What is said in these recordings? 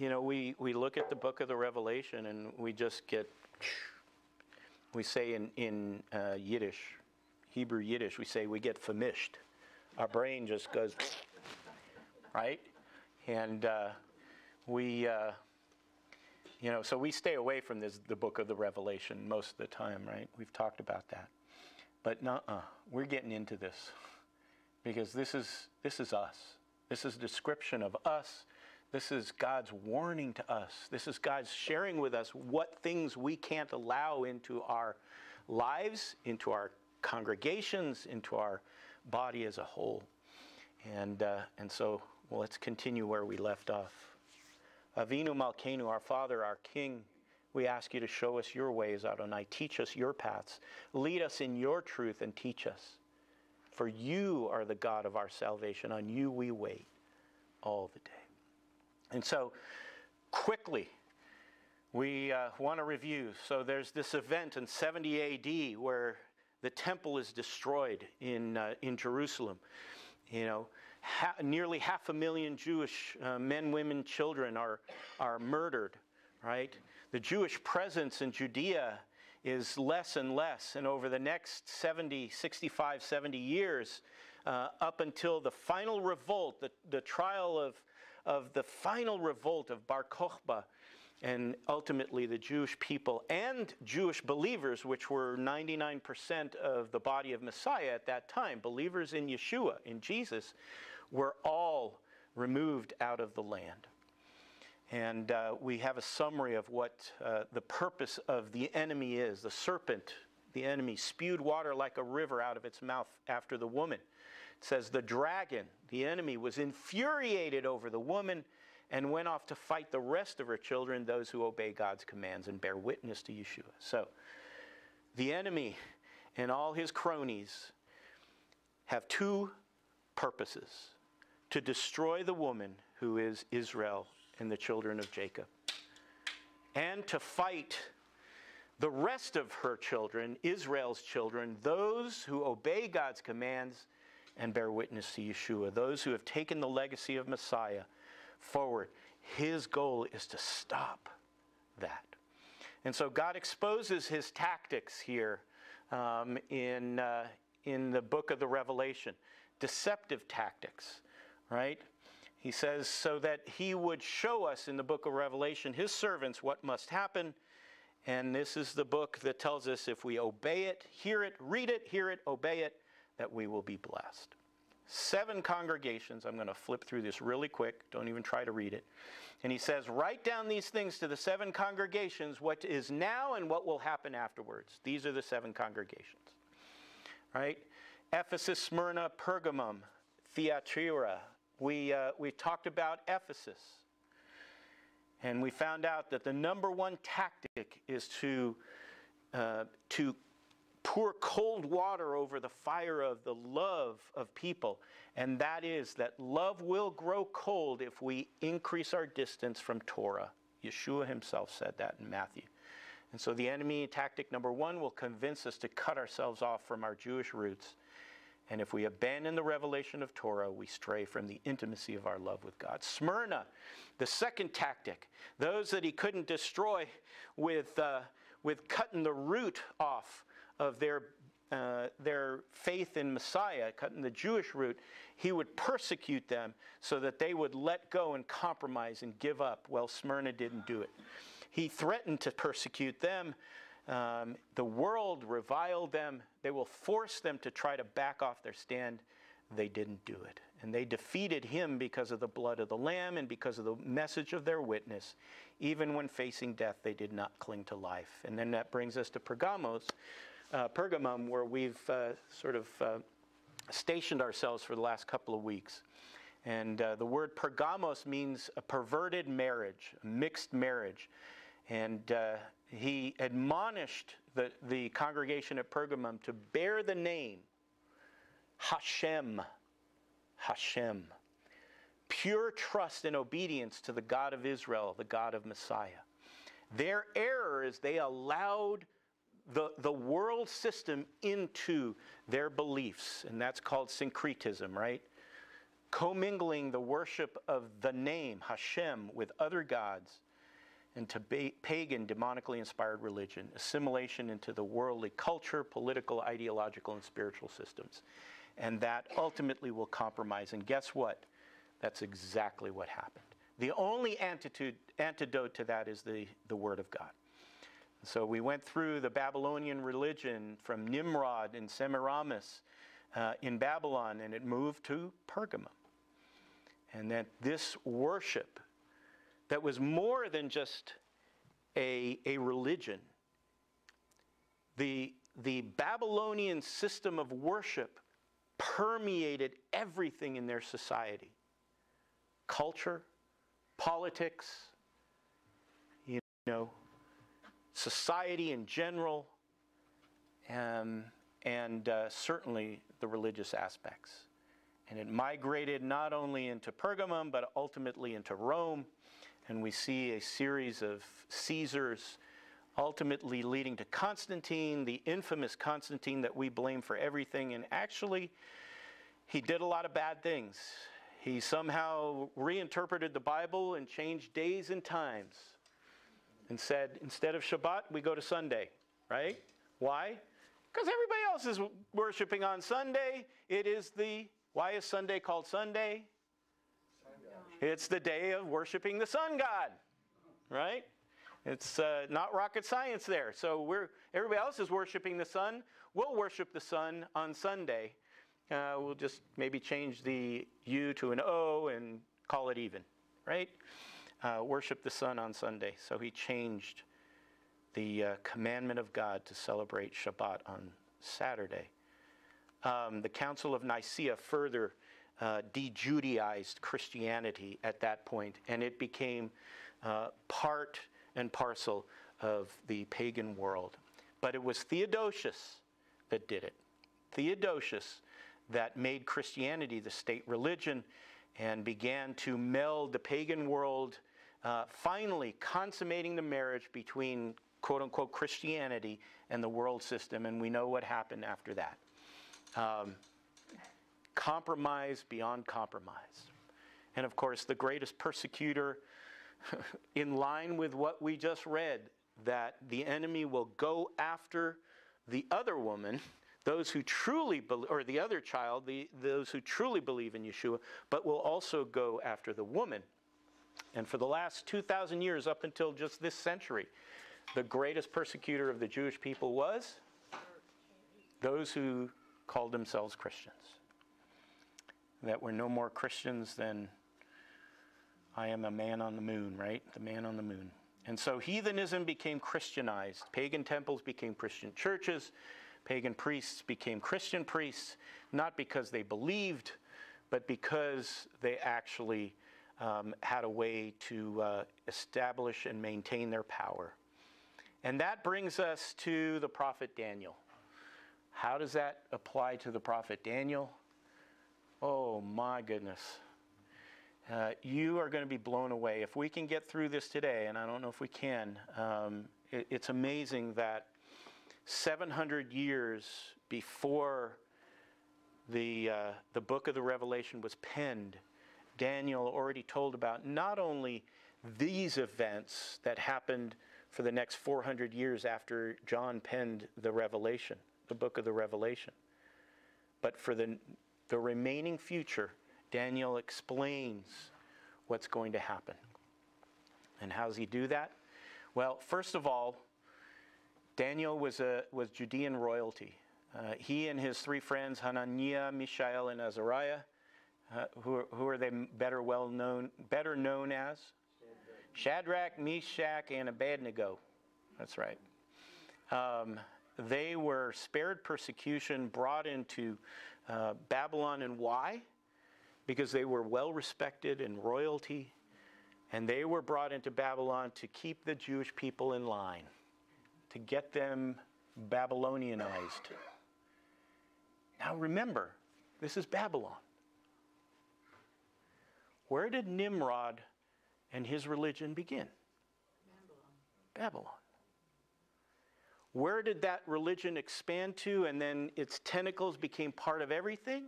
you know, we, we look at the book of the Revelation and we just get, we say in, in uh, Yiddish, Hebrew Yiddish, we say we get farmisht. Our brain just goes, right? And uh, we, uh, you know, so we stay away from this, the book of the Revelation most of the time, right? We've talked about that. But uh we're getting into this because this is, this is us. This is a description of us. This is God's warning to us. This is God's sharing with us what things we can't allow into our lives, into our congregations, into our body as a whole. And, uh, and so, well, let's continue where we left off. Avinu Malkeinu, our Father, our King, we ask you to show us your ways, Adonai. Teach us your paths. Lead us in your truth and teach us. For you are the God of our salvation. On you we wait all the day. And so, quickly, we uh, want to review. So, there's this event in 70 AD where the temple is destroyed in, uh, in Jerusalem. You know, ha- nearly half a million Jewish uh, men, women, children are, are murdered, right? The Jewish presence in Judea is less and less. And over the next 70, 65, 70 years, uh, up until the final revolt, the, the trial of, of the final revolt of Bar Kokhba, and ultimately the Jewish people and Jewish believers, which were 99% of the body of Messiah at that time, believers in Yeshua, in Jesus, were all removed out of the land. And uh, we have a summary of what uh, the purpose of the enemy is. The serpent, the enemy, spewed water like a river out of its mouth after the woman. It says, The dragon, the enemy, was infuriated over the woman and went off to fight the rest of her children, those who obey God's commands and bear witness to Yeshua. So, the enemy and all his cronies have two purposes to destroy the woman who is Israel and the children of Jacob, and to fight the rest of her children, Israel's children, those who obey God's commands and bear witness to Yeshua, those who have taken the legacy of Messiah forward. His goal is to stop that. And so God exposes his tactics here um, in, uh, in the book of the Revelation deceptive tactics, right? He says, so that he would show us in the book of Revelation, his servants, what must happen. And this is the book that tells us if we obey it, hear it, read it, hear it, obey it, that we will be blessed seven congregations. I'm going to flip through this really quick. Don't even try to read it. And he says, Write down these things to the seven congregations, what is now and what will happen afterwards. These are the seven congregations. Right? Ephesus, Smyrna, Pergamum, Thyatira. We, uh, we talked about Ephesus. And we found out that the number one tactic is to, uh, to pour cold water over the fire of the love of people. And that is that love will grow cold if we increase our distance from Torah. Yeshua himself said that in Matthew. And so the enemy tactic number one will convince us to cut ourselves off from our Jewish roots. And if we abandon the revelation of Torah, we stray from the intimacy of our love with God. Smyrna, the second tactic, those that he couldn't destroy with, uh, with cutting the root off of their, uh, their faith in Messiah, cutting the Jewish root, he would persecute them so that they would let go and compromise and give up. Well, Smyrna didn't do it. He threatened to persecute them. Um, the world reviled them. They will force them to try to back off their stand. They didn't do it. And they defeated him because of the blood of the Lamb and because of the message of their witness. Even when facing death, they did not cling to life. And then that brings us to Pergamos, uh, Pergamum, where we've uh, sort of uh, stationed ourselves for the last couple of weeks. And uh, the word pergamos means a perverted marriage, a mixed marriage. And uh, he admonished the, the congregation at Pergamum to bear the name Hashem. Hashem. Pure trust and obedience to the God of Israel, the God of Messiah. Their error is they allowed the, the world system into their beliefs, and that's called syncretism, right? commingling the worship of the name Hashem with other gods into pagan, demonically inspired religion, assimilation into the worldly culture, political, ideological, and spiritual systems. And that ultimately will compromise. And guess what? That's exactly what happened. The only antidote, antidote to that is the, the Word of God. So we went through the Babylonian religion from Nimrod and Semiramis uh, in Babylon, and it moved to Pergamum. And that this worship that was more than just a, a religion, the, the Babylonian system of worship permeated everything in their society culture, politics, you know, society in general, um, and uh, certainly the religious aspects. And it migrated not only into Pergamum, but ultimately into Rome. And we see a series of Caesars ultimately leading to Constantine, the infamous Constantine that we blame for everything. And actually, he did a lot of bad things. He somehow reinterpreted the Bible and changed days and times and said, instead of Shabbat, we go to Sunday, right? Why? Because everybody else is worshiping on Sunday. It is the, why is Sunday called Sunday? It's the day of worshiping the sun god, right? It's uh, not rocket science there. So we're, everybody else is worshiping the sun. We'll worship the sun on Sunday. Uh, we'll just maybe change the U to an O and call it even, right? Uh, worship the sun on Sunday. So he changed the uh, commandment of God to celebrate Shabbat on Saturday. Um, the Council of Nicaea further uh, de-Judaized Christianity at that point, and it became uh, part and parcel of the pagan world. But it was Theodosius that did it. Theodosius that made Christianity the state religion and began to meld the pagan world, uh, finally consummating the marriage between quote unquote Christianity and the world system. And we know what happened after that. Um, compromise beyond compromise. And of course, the greatest persecutor, in line with what we just read, that the enemy will go after the other woman, those who truly believe, or the other child, the, those who truly believe in Yeshua, but will also go after the woman. And for the last 2,000 years, up until just this century, the greatest persecutor of the Jewish people was those who called themselves Christians that we're no more Christians than I am a man on the moon, right? The man on the moon. And so heathenism became Christianized. Pagan temples became Christian churches. Pagan priests became Christian priests, not because they believed, but because they actually um, had a way to uh, establish and maintain their power. And that brings us to the prophet Daniel. How does that apply to the prophet Daniel? Oh my goodness. Uh, you are going to be blown away. If we can get through this today, and I don't know if we can, um, it, it's amazing that 700 years before the, uh, the book of the Revelation was penned, Daniel already told about not only these events that happened for the next 400 years after John penned the Revelation, the book of the Revelation, but for the the remaining future, Daniel explains what's going to happen. And how does he do that? Well, first of all, Daniel was, a, was Judean royalty. Uh, he and his three friends, Hananiah, Mishael, and Azariah, who, who are they better well known, better known as? Shadrach, Meshach, and Abednego. That's right. Um, they were spared persecution, brought into uh, Babylon and why? Because they were well respected in royalty, and they were brought into Babylon to keep the Jewish people in line, to get them Babylonianized. Now remember, this is Babylon. Where did Nimrod and his religion begin? Babylon. Babylon. Where did that religion expand to and then its tentacles became part of everything?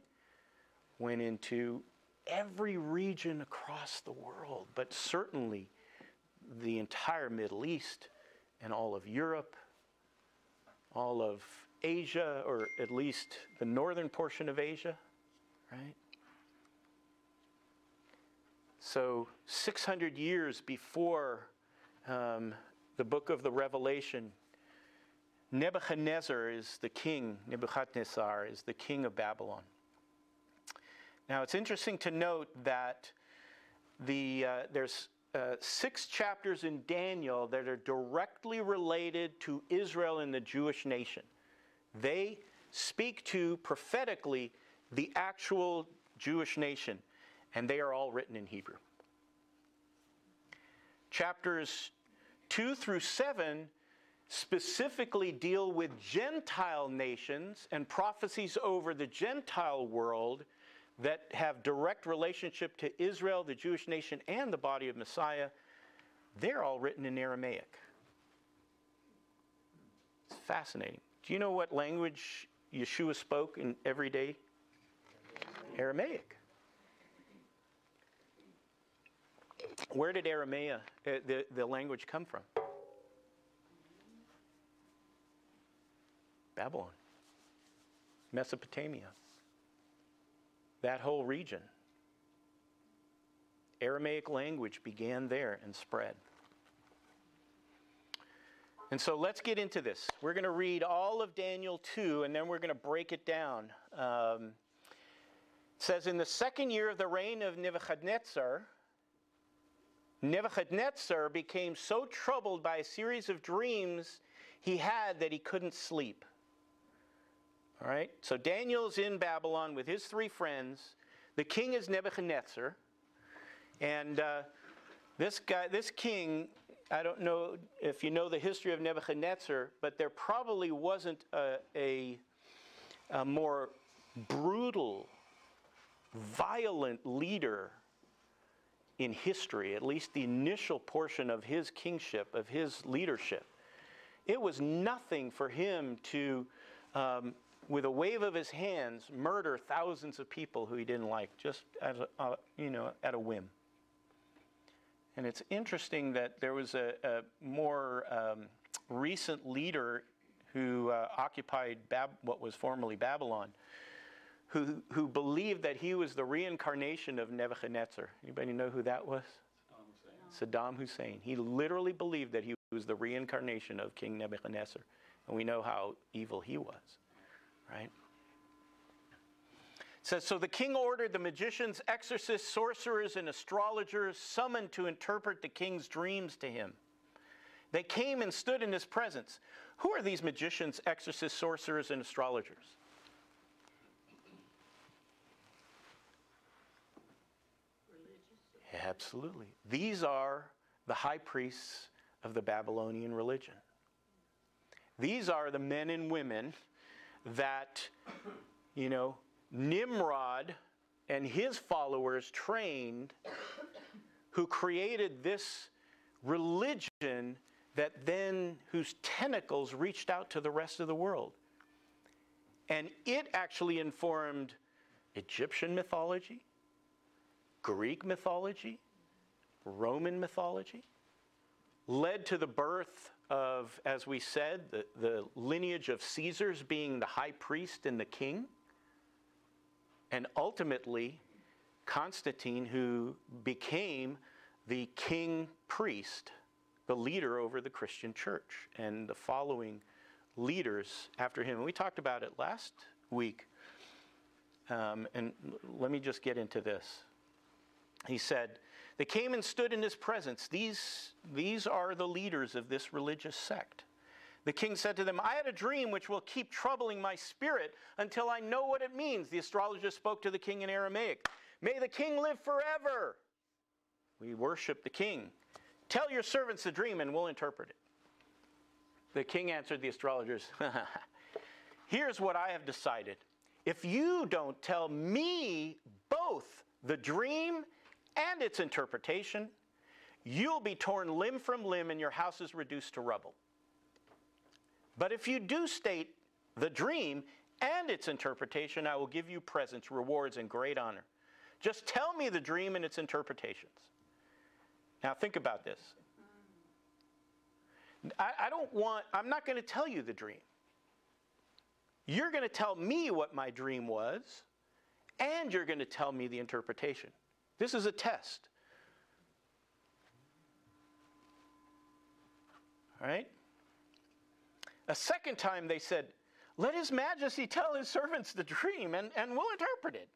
Went into every region across the world, but certainly the entire Middle East and all of Europe, all of Asia, or at least the northern portion of Asia, right? So, 600 years before um, the book of the Revelation, Nebuchadnezzar is the king, Nebuchadnezzar is the king of Babylon. Now, it's interesting to note that the, uh, there's uh, six chapters in Daniel that are directly related to Israel and the Jewish nation. They speak to prophetically the actual Jewish nation, and they are all written in Hebrew. Chapters 2 through 7 specifically deal with Gentile nations and prophecies over the Gentile world that have direct relationship to Israel, the Jewish nation, and the body of Messiah, they're all written in Aramaic. It's fascinating. Do you know what language Yeshua spoke in everyday? Aramaic. Where did Aramea, uh, the, the language, come from? Babylon, Mesopotamia that whole region. Aramaic language began there and spread. And so let's get into this. We're going to read all of Daniel 2 and then we're going to break it down. Um, it says, In the second year of the reign of Nebuchadnezzar, Nebuchadnezzar became so troubled by a series of dreams he had that he couldn't sleep. All right? So Daniel's in Babylon with his three friends. The king is Nebuchadnezzar. And uh, this guy, this king, I don't know if you know the history of Nebuchadnezzar, but there probably wasn't a, a, a more brutal, violent leader in history, at least the initial portion of his kingship, of his leadership. It was nothing for him to um, with a wave of his hands, murder thousands of people who he didn't like, just as a, uh, you know, at a whim. And it's interesting that there was a, a more um, recent leader who uh, occupied Bab- what was formerly Babylon, who, who believed that he was the reincarnation of Nebuchadnezzar. Anybody know who that was? Saddam Hussein. Saddam Hussein. He literally believed that he was the reincarnation of King Nebuchadnezzar. And we know how evil he was right? Says, So the king ordered the magicians, exorcists, sorcerers, and astrologers summoned to interpret the king's dreams to him. They came and stood in his presence. Who are these magicians, exorcists, sorcerers, and astrologers? Religious. Absolutely. These are the high priests of the Babylonian religion. These are the men and women that, you know, Nimrod and his followers trained who created this religion that then whose tentacles reached out to the rest of the world. And it actually informed Egyptian mythology, Greek mythology, Roman mythology, led to the birth of, as we said, the, the lineage of Caesars being the high priest and the king, and ultimately Constantine, who became the king priest, the leader over the Christian church, and the following leaders after him. And we talked about it last week. Um, and let me just get into this. He said, they came and stood in his presence. These, these are the leaders of this religious sect. The king said to them, I had a dream which will keep troubling my spirit until I know what it means. The astrologer spoke to the king in Aramaic. May the king live forever. We worship the king. Tell your servants the dream and we'll interpret it. The king answered the astrologers, Here's what I have decided. If you don't tell me both the dream and its interpretation, you'll be torn limb from limb and your house is reduced to rubble. But if you do state the dream and its interpretation, I will give you presents, rewards, and great honor. Just tell me the dream and its interpretations. Now, think about this. I, I don't want, I'm not going to tell you the dream. You're going to tell me what my dream was, and you're going to tell me the interpretation. This is a test. All right? A second time they said, Let His Majesty tell His servants the dream, and, and we'll interpret it.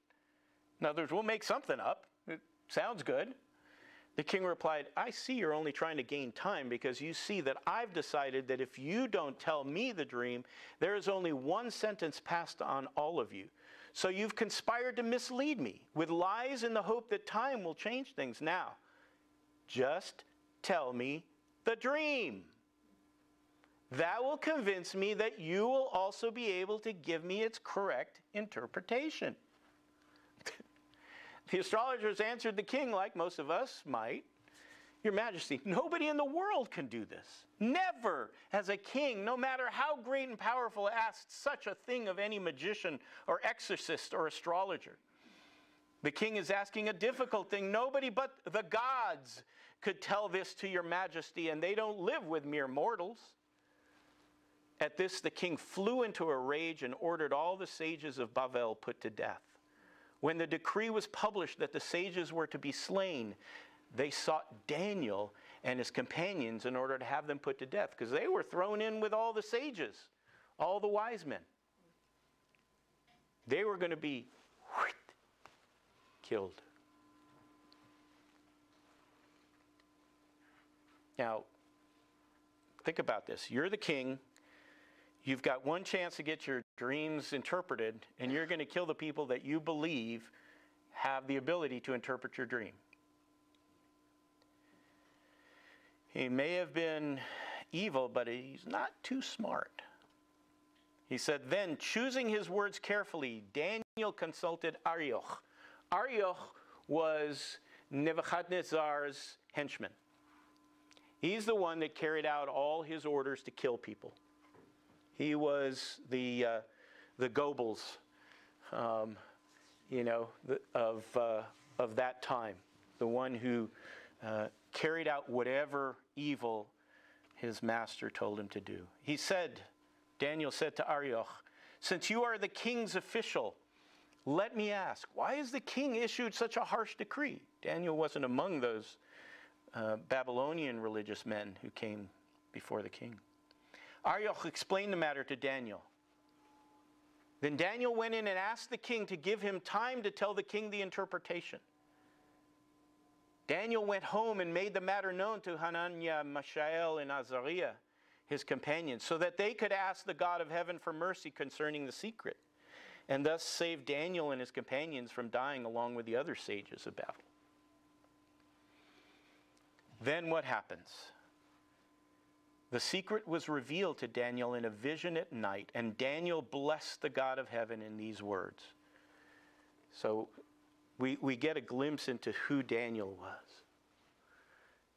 In other words, we'll make something up. It sounds good. The king replied, I see you're only trying to gain time because you see that I've decided that if you don't tell me the dream, there is only one sentence passed on all of you. So you've conspired to mislead me with lies in the hope that time will change things. Now, just tell me the dream. That will convince me that you will also be able to give me its correct interpretation. The astrologers answered the king like most of us might. Your Majesty, nobody in the world can do this. Never has a king, no matter how great and powerful, asked such a thing of any magician or exorcist or astrologer. The king is asking a difficult thing. Nobody but the gods could tell this to your majesty, and they don't live with mere mortals. At this, the king flew into a rage and ordered all the sages of Bavel put to death. When the decree was published that the sages were to be slain, they sought Daniel and his companions in order to have them put to death because they were thrown in with all the sages, all the wise men. They were going to be whoosh, killed. Now, think about this. You're the king. You've got one chance to get your dreams interpreted, and you're going to kill the people that you believe have the ability to interpret your dream. He may have been evil, but he's not too smart. He said, Then, choosing his words carefully, Daniel consulted Arioch. Arioch was Nebuchadnezzar's henchman. He's the one that carried out all his orders to kill people. He was the, uh, the Goebbels, um, you know, the, of, uh, of that time, the one who uh, carried out whatever evil his master told him to do. He said, Daniel said to Arioch, Since you are the king's official, let me ask, why has the king issued such a harsh decree? Daniel wasn't among those uh, Babylonian religious men who came before the king. Arioch explained the matter to Daniel. Then Daniel went in and asked the king to give him time to tell the king the interpretation. Daniel went home and made the matter known to Hananiah, Mishael, and Azariah, his companions, so that they could ask the God of heaven for mercy concerning the secret, and thus save Daniel and his companions from dying along with the other sages of Babel. Then what happens? The secret was revealed to Daniel in a vision at night, and Daniel blessed the God of heaven in these words. So we, we get a glimpse into who Daniel was.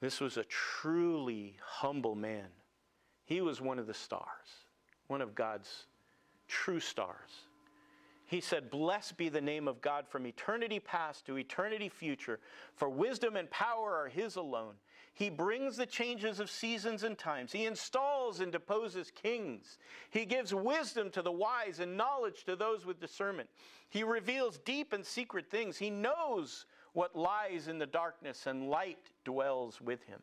This was a truly humble man. He was one of the stars, one of God's true stars. He said, Blessed be the name of God from eternity past to eternity future, for wisdom and power are His alone. He brings the changes of seasons and times. He installs and deposes kings. He gives wisdom to the wise and knowledge to those with discernment. He reveals deep and secret things. He knows what lies in the darkness, and light dwells with him.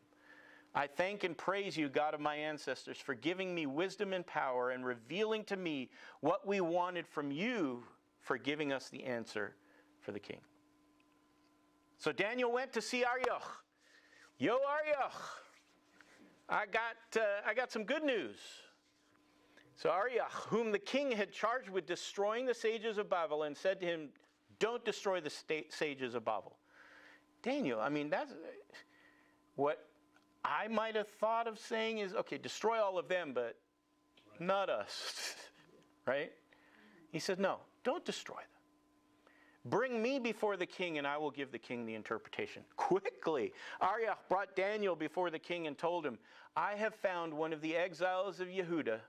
I thank and praise you, God of my ancestors, for giving me wisdom and power and revealing to me what we wanted from you for giving us the answer for the king. So Daniel went to see Arioch Yo, Arioch, I got, uh, I got some good news. So Arioch, whom the king had charged with destroying the sages of Babylon, said to him, Don't destroy the sages of Babel. Daniel, I mean, that's what I might have thought of saying is, okay, destroy all of them, but not us, right? He said, No, don't destroy them. Bring me before the king, and I will give the king the interpretation. Quickly, Arioch brought Daniel before the king and told him, I have found one of the exiles of Yehuda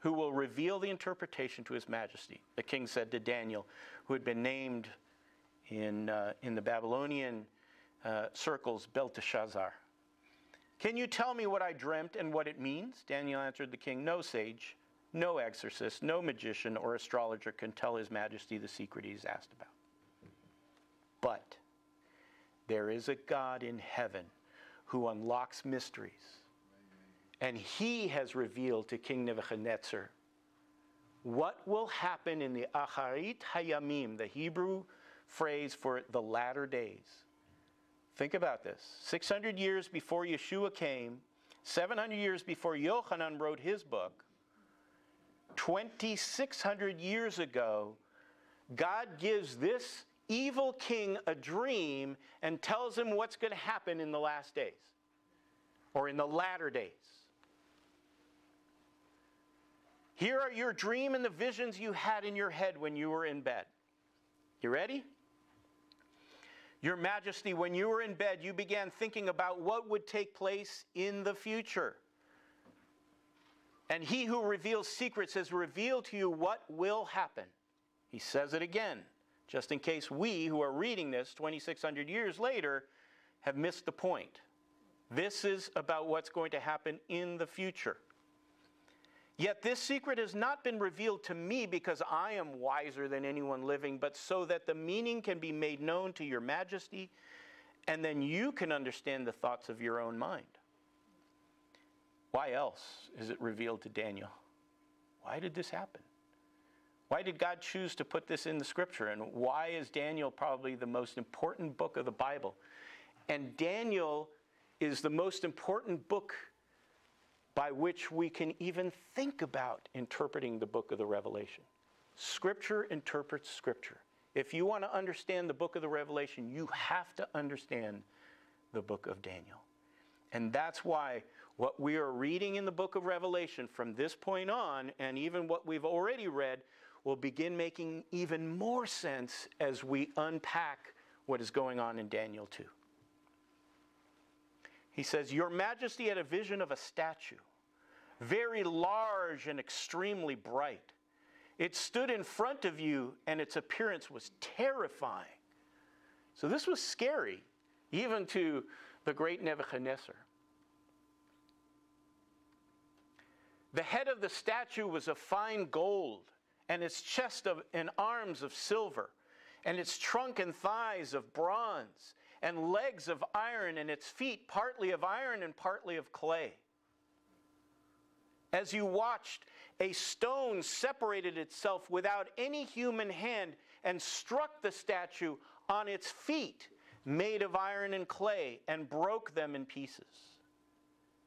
who will reveal the interpretation to his majesty. The king said to Daniel, who had been named in, uh, in the Babylonian uh, circles, Belteshazzar. Can you tell me what I dreamt and what it means? Daniel answered the king, No sage, no exorcist, no magician or astrologer can tell his majesty the secret he's asked about. But there is a God in heaven who unlocks mysteries. And he has revealed to King Nebuchadnezzar what will happen in the Acharit Hayamim, the Hebrew phrase for the latter days. Think about this 600 years before Yeshua came, 700 years before Yochanan wrote his book, 2,600 years ago, God gives this evil king a dream and tells him what's going to happen in the last days or in the latter days. Here are your dream and the visions you had in your head when you were in bed. You ready? Your Majesty, when you were in bed, you began thinking about what would take place in the future. And he who reveals secrets has revealed to you what will happen. He says it again, just in case we who are reading this 2,600 years later have missed the point. This is about what's going to happen in the future. Yet this secret has not been revealed to me because I am wiser than anyone living, but so that the meaning can be made known to your majesty, and then you can understand the thoughts of your own mind. Why else is it revealed to Daniel? Why did this happen? Why did God choose to put this in the scripture? And why is Daniel probably the most important book of the Bible? And Daniel is the most important book by which we can even think about interpreting the book of the Revelation. Scripture interprets Scripture. If you want to understand the book of the Revelation, you have to understand the book of Daniel. And that's why what we are reading in the book of Revelation from this point on, and even what we've already read, will begin making even more sense as we unpack what is going on in Daniel 2. He says, Your Majesty had a vision of a statue, very large and extremely bright. It stood in front of you, and its appearance was terrifying. So, this was scary, even to the great Nebuchadnezzar. The head of the statue was of fine gold, and its chest of, and arms of silver, and its trunk and thighs of bronze and legs of iron, and its feet partly of iron and partly of clay. As you watched, a stone separated itself without any human hand and struck the statue on its feet, made of iron and clay, and broke them in pieces.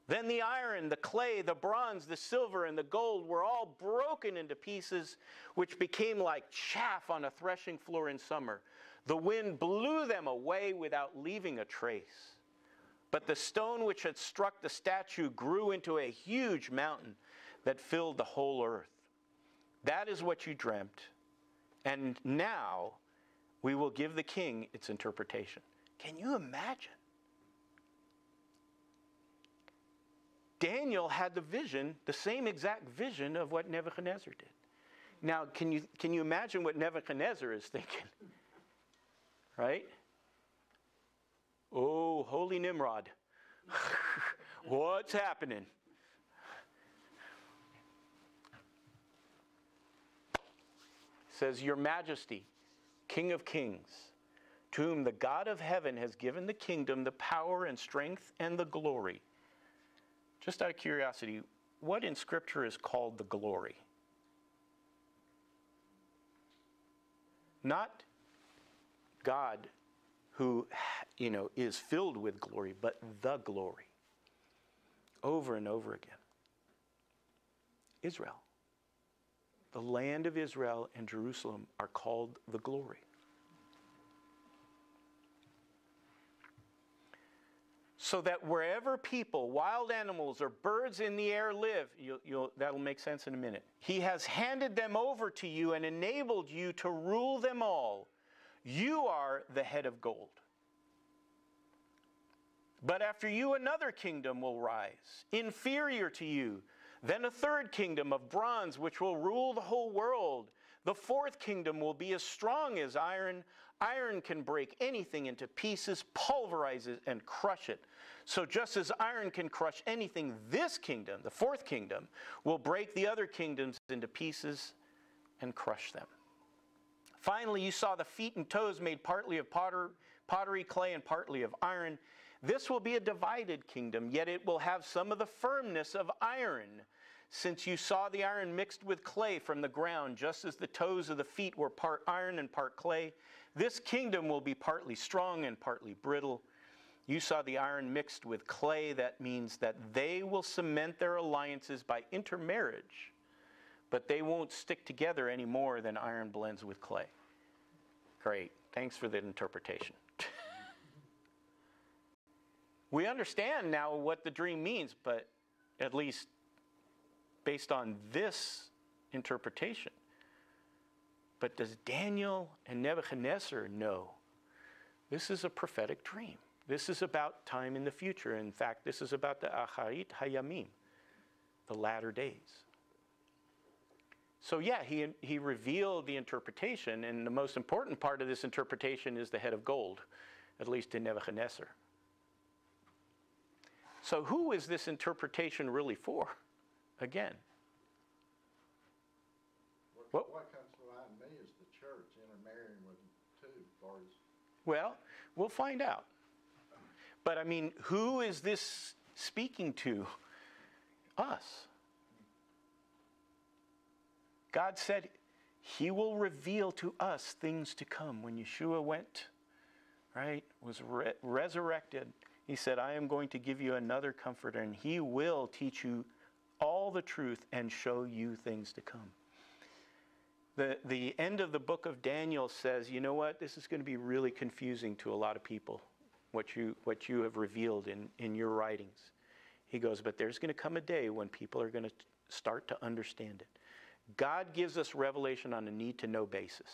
Then the iron, the clay, the bronze, the silver, and the gold were all broken into pieces, which became like chaff on a threshing floor in summer. The wind blew them away without leaving a trace. But the stone which had struck the statue grew into a huge mountain that filled the whole earth. That is what you dreamt. And now we will give the king its interpretation. Can you imagine? Daniel had the vision, the same exact vision of what Nebuchadnezzar did. Now, can you, can you imagine what Nebuchadnezzar is thinking? right? Oh, holy Nimrod. What's happening? says, Your Majesty, King of Kings, to whom the God of heaven has given the kingdom, the power and strength and the glory. Just out of curiosity, what in Scripture is called the glory? Not God who, you know, is filled with glory, but the glory. Over and over again. Israel. The land of Israel and Jerusalem are called the glory. So that wherever people, wild animals, or birds in the air live, you'll, you'll, that'll make sense in a minute. He has handed them over to you and enabled you to rule them all you are the head of gold. But after you, another kingdom will rise, inferior to you. Then a third kingdom of bronze, which will rule the whole world. The fourth kingdom will be as strong as iron. Iron can break anything into pieces, pulverize it, and crush it. So, just as iron can crush anything, this kingdom, the fourth kingdom, will break the other kingdoms into pieces and crush them. Finally, you saw the feet and toes made partly of potter, pottery clay and partly of iron. This will be a divided kingdom, yet it will have some of the firmness of iron. Since you saw the iron mixed with clay from the ground, just as the toes of the feet were part iron and part clay, this kingdom will be partly strong and partly brittle. You saw the iron mixed with clay. That means that they will cement their alliances by intermarriage, but they won't stick together any more than iron blends with clay. Great. Thanks for the interpretation. we understand now what the dream means, but at least based on this interpretation. But does Daniel and Nebuchadnezzar know this is a prophetic dream? This is about time in the future. In fact, this is about the Acharit Hayamim, the latter days. So, yeah, he, he revealed the interpretation, and the most important part of this interpretation is the head of gold, at least in Nebuchadnezzar. So, who is this interpretation really for? Again. What, what comes to mind to me is the church intermarrying with them too, as far as Well, we'll find out. But I mean, who is this speaking to? Us. God said he will reveal to us things to come. When Yeshua went, right, was re- resurrected, he said, I am going to give you another comforter, and he will teach you all the truth and show you things to come. The, the end of the book of Daniel says, you know what, this is going to be really confusing to a lot of people, what you, what you have revealed in, in your writings. He goes, but there's going to come a day when people are going to start to understand it. God gives us revelation on a need to know basis.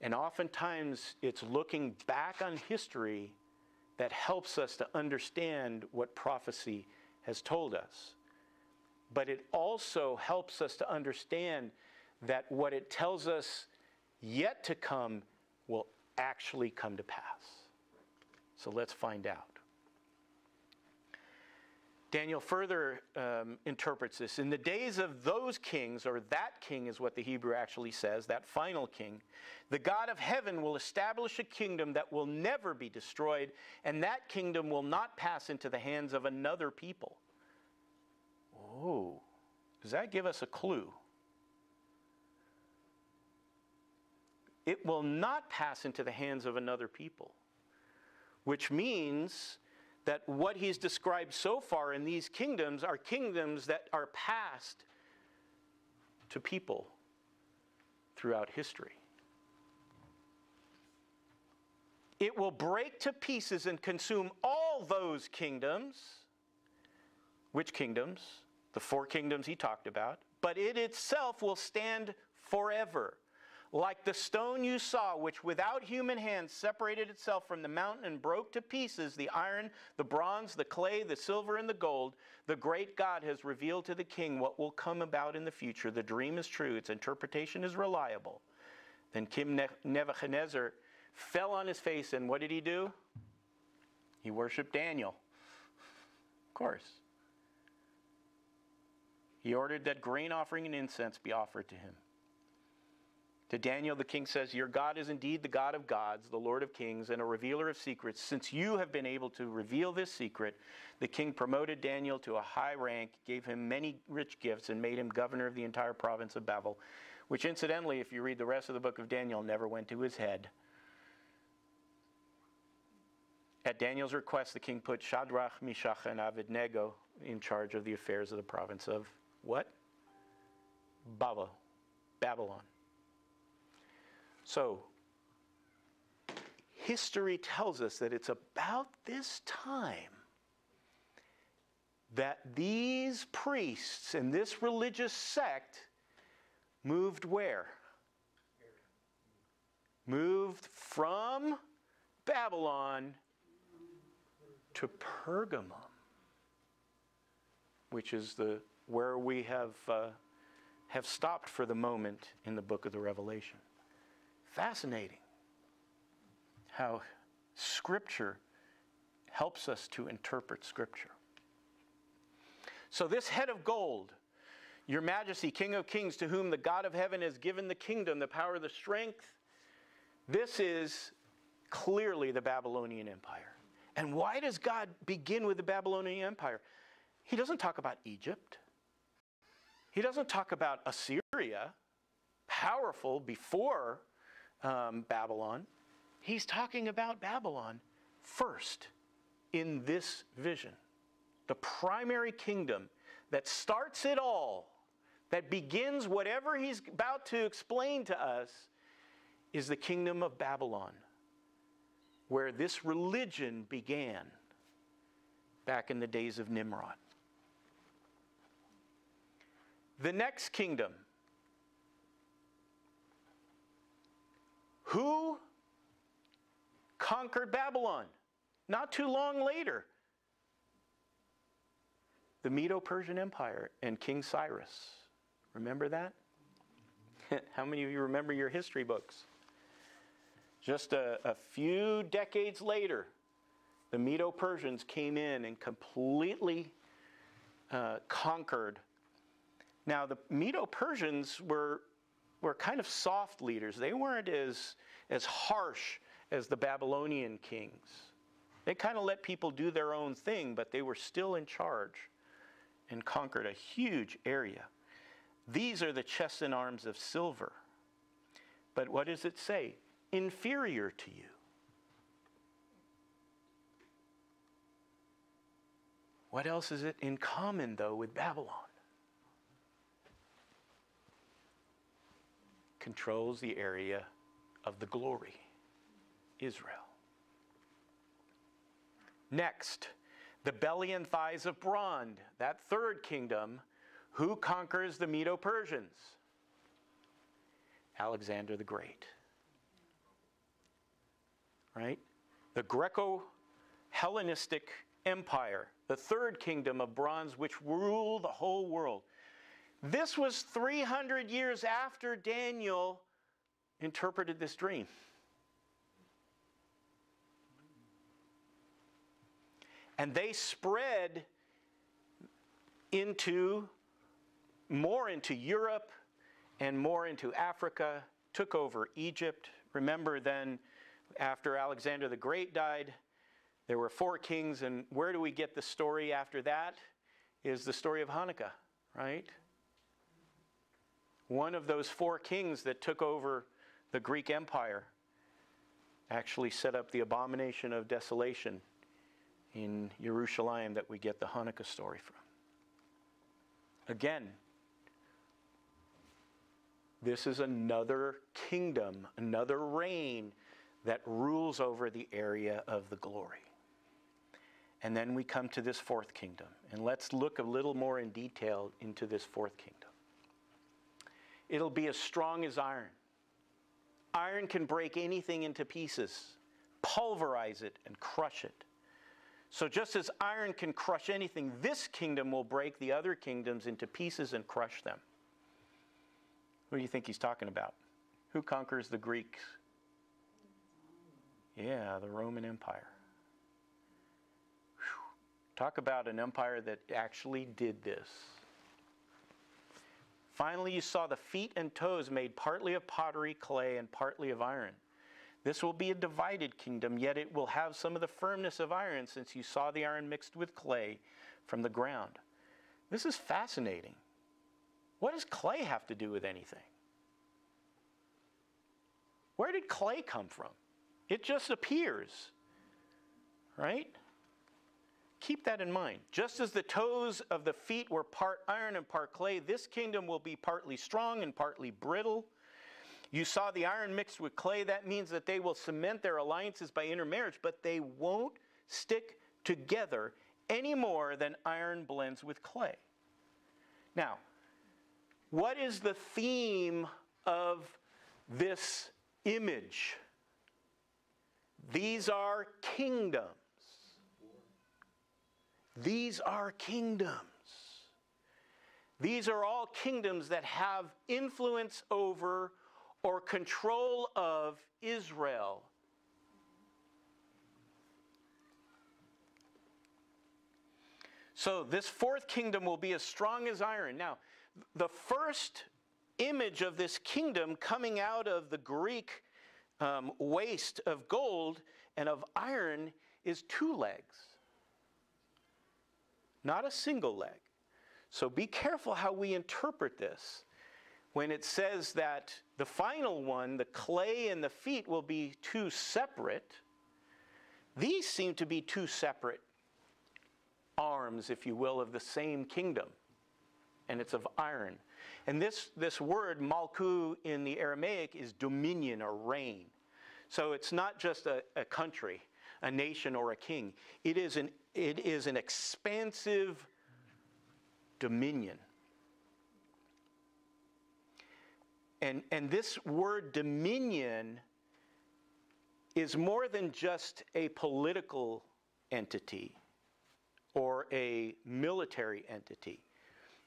And oftentimes it's looking back on history that helps us to understand what prophecy has told us. But it also helps us to understand that what it tells us yet to come will actually come to pass. So let's find out. Daniel further um, interprets this. In the days of those kings, or that king is what the Hebrew actually says, that final king, the God of heaven will establish a kingdom that will never be destroyed, and that kingdom will not pass into the hands of another people. Oh, does that give us a clue? It will not pass into the hands of another people, which means that what he's described so far in these kingdoms are kingdoms that are passed to people throughout history. It will break to pieces and consume all those kingdoms. Which kingdoms? The four kingdoms he talked about. But it itself will stand forever. Like the stone you saw, which without human hands separated itself from the mountain and broke to pieces the iron, the bronze, the clay, the silver, and the gold, the great God has revealed to the king what will come about in the future. The dream is true, its interpretation is reliable. Then King Nebuchadnezzar fell on his face, and what did he do? He worshiped Daniel. Of course. He ordered that grain offering and incense be offered to him. To Daniel, the king says, Your God is indeed the God of gods, the Lord of kings, and a revealer of secrets. Since you have been able to reveal this secret, the king promoted Daniel to a high rank, gave him many rich gifts, and made him governor of the entire province of Babel, which, incidentally, if you read the rest of the book of Daniel, never went to his head. At Daniel's request, the king put Shadrach, Meshach, and Abednego in charge of the affairs of the province of what? Babel, Babylon. So, history tells us that it's about this time that these priests and this religious sect moved where? Moved from Babylon to Pergamum, which is the where we have uh, have stopped for the moment in the book of the Revelation. Fascinating how Scripture helps us to interpret Scripture. So, this head of gold, your majesty, King of kings, to whom the God of heaven has given the kingdom, the power, the strength, this is clearly the Babylonian Empire. And why does God begin with the Babylonian Empire? He doesn't talk about Egypt. He doesn't talk about Assyria, powerful before um, Babylon. He's talking about Babylon first in this vision. The primary kingdom that starts it all, that begins whatever he's about to explain to us, is the kingdom of Babylon, where this religion began back in the days of Nimrod. The next kingdom. Who conquered Babylon? Not too long later. The Medo Persian Empire and King Cyrus. Remember that? How many of you remember your history books? Just a, a few decades later, the Medo Persians came in and completely uh, conquered. Now, the Medo Persians were, were kind of soft leaders, they weren't as, as harsh as the Babylonian kings. They kind of let people do their own thing, but they were still in charge and conquered a huge area. These are the chests and arms of silver. But what does it say? Inferior to you. What else is it in common, though, with Babylon? Controls the area of the glory, Israel. Next, the belly and thighs of bronze, that third kingdom, who conquers the Medo Persians? Alexander the Great. Right? The Greco Hellenistic Empire, the third kingdom of bronze, which ruled the whole world. This was 300 years after Daniel interpreted this dream. And they spread into more into Europe and more into Africa, took over Egypt. Remember then, after Alexander the Great died, there were four kings, and where do we get the story after that? Is the story of Hanukkah, right? One of those four kings that took over the Greek Empire actually set up the abomination of desolation in Jerusalem that we get the Hanukkah story from. Again, this is another kingdom, another reign that rules over the area of the glory. And then we come to this fourth kingdom. And let's look a little more in detail into this fourth kingdom. It'll be as strong as iron. Iron can break anything into pieces, pulverize it, and crush it. So, just as iron can crush anything, this kingdom will break the other kingdoms into pieces and crush them. Who do you think he's talking about? Who conquers the Greeks? Yeah, the Roman Empire. Whew. Talk about an empire that actually did this. Finally, you saw the feet and toes made partly of pottery, clay, and partly of iron. This will be a divided kingdom, yet it will have some of the firmness of iron, since you saw the iron mixed with clay from the ground. This is fascinating. What does clay have to do with anything? Where did clay come from? It just appears, right? Keep that in mind. Just as the toes of the feet were part iron and part clay, this kingdom will be partly strong and partly brittle. You saw the iron mixed with clay. That means that they will cement their alliances by intermarriage, but they won't stick together any more than iron blends with clay. Now, what is the theme of this image? These are kingdoms. These are kingdoms. These are all kingdoms that have influence over or control of Israel. So this fourth kingdom will be as strong as iron. Now, the first image of this kingdom coming out of the Greek um, waste of gold and of iron is two legs, not a single leg. So be careful how we interpret this. When it says that the final one, the clay and the feet, will be two separate, these seem to be two separate arms, if you will, of the same kingdom. And it's of iron. And this, this word, malku, in the Aramaic is dominion or reign. So it's not just a, a country, a nation, or a king. It is an, it is an expansive dominion. And, and this word dominion is more than just a political entity or a military entity.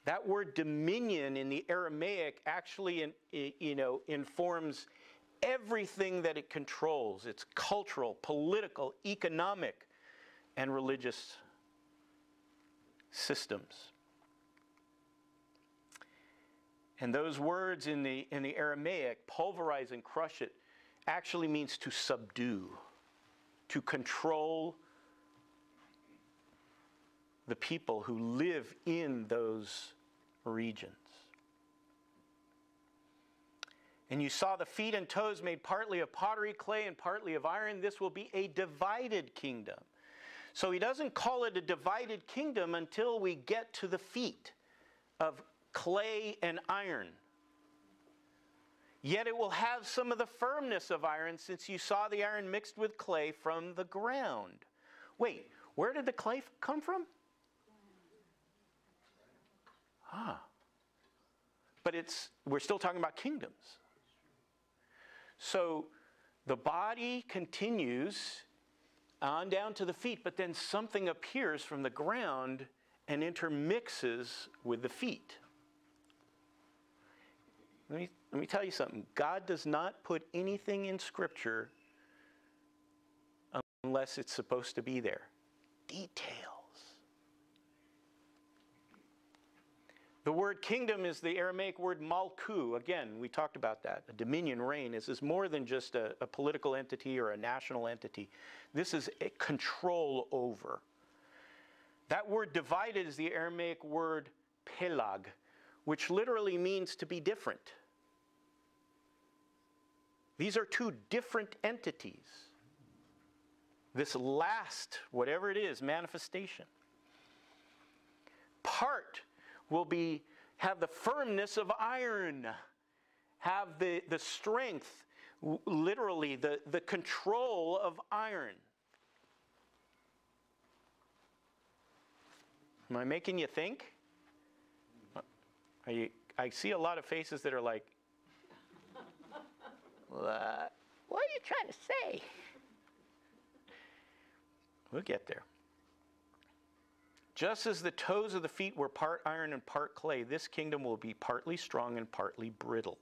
That word dominion in the Aramaic actually in, you know, informs everything that it controls its cultural, political, economic, and religious systems. And those words in the, in the Aramaic, pulverize and crush it, actually means to subdue, to control the people who live in those regions. And you saw the feet and toes made partly of pottery clay and partly of iron. This will be a divided kingdom. So he doesn't call it a divided kingdom until we get to the feet of clay and iron. Yet it will have some of the firmness of iron since you saw the iron mixed with clay from the ground. Wait, where did the clay come from? Ah. But it's we're still talking about kingdoms. So the body continues on down to the feet, but then something appears from the ground and intermixes with the feet. Let me, let me tell you something. God does not put anything in Scripture unless it's supposed to be there. Details. The word kingdom is the Aramaic word malku. Again, we talked about that. A dominion reign is, is more than just a, a political entity or a national entity. This is a control over. That word divided is the Aramaic word pelag, which literally means to be different. These are two different entities. This last, whatever it is, manifestation. Part will be have the firmness of iron, have the, the strength, literally, the, the control of iron. Am I making you think? You, I see a lot of faces that are like, what? What are you trying to say? We'll get there. Just as the toes of the feet were part iron and part clay, this kingdom will be partly strong and partly brittle.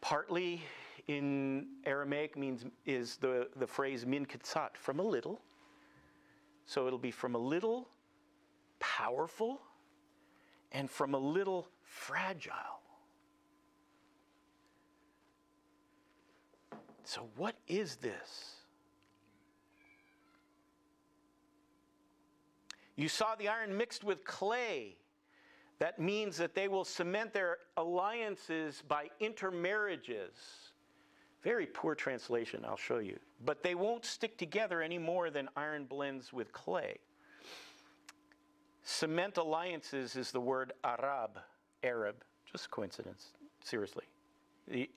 Partly in Aramaic means is the, the phrase min katsat, from a little. So it'll be from a little powerful and from a little fragile. So, what is this? You saw the iron mixed with clay. That means that they will cement their alliances by intermarriages. Very poor translation, I'll show you. But they won't stick together any more than iron blends with clay. Cement alliances is the word Arab, Arab, just coincidence, seriously. The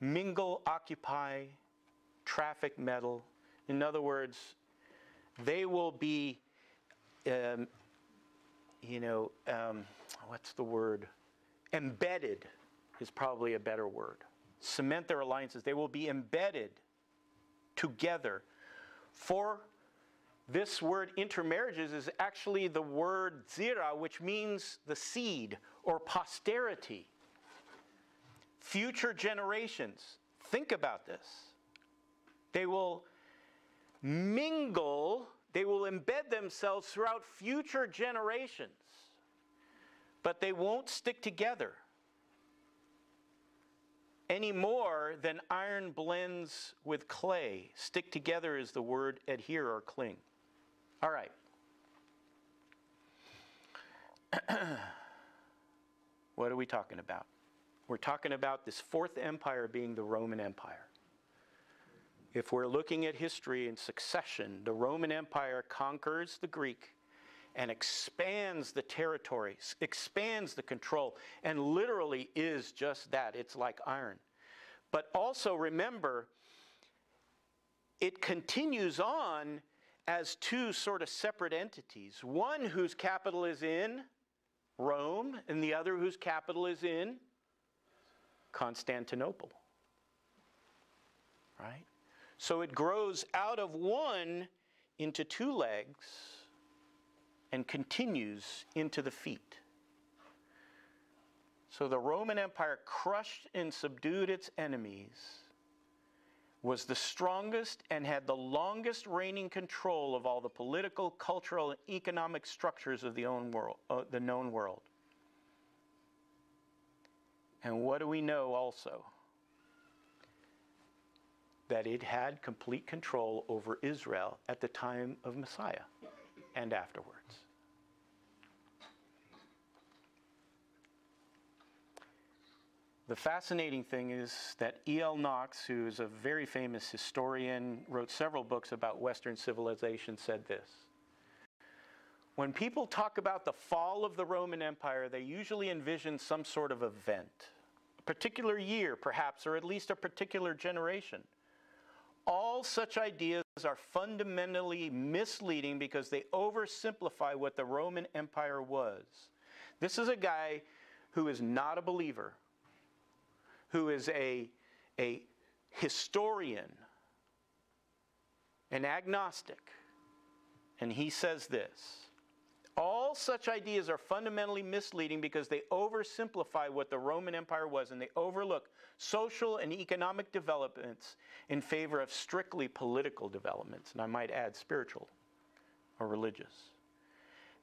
mingle, occupy, traffic, metal. In other words, they will be um, you know, um, what's the word? Embedded is probably a better word. Cement their alliances. They will be embedded together. For this word intermarriages is actually the word zira, which means the seed or posterity. future generations. Think about this. They will mingle, they will embed themselves throughout future generations, but they won't stick together any more than iron blends with clay. Stick together is the word adhere or cling. All right. what are we talking about? We're talking about this fourth empire being the Roman Empire. If we're looking at history in succession, the Roman Empire conquers the Greek and expands the territory, expands the control, and literally is just that. It's like iron. But also remember, it continues on as two sort of separate entities one whose capital is in Rome, and the other whose capital is in Constantinople. Right? So it grows out of one into two legs and continues into the feet. So the Roman Empire crushed and subdued its enemies, was the strongest and had the longest reigning control of all the political, cultural, and economic structures of the, own world, uh, the known world. And what do we know also? That it had complete control over Israel at the time of Messiah and afterwards. The fascinating thing is that E.L. Knox, who is a very famous historian, wrote several books about Western civilization, said this. When people talk about the fall of the Roman Empire, they usually envision some sort of event, a particular year, perhaps, or at least a particular generation. All such ideas are fundamentally misleading because they oversimplify what the Roman Empire was. This is a guy who is not a believer who is a, a historian, an agnostic, and he says this. All such ideas are fundamentally misleading because they oversimplify what the Roman Empire was and they overlook social and economic developments in favor of strictly political developments, and I might add spiritual or religious.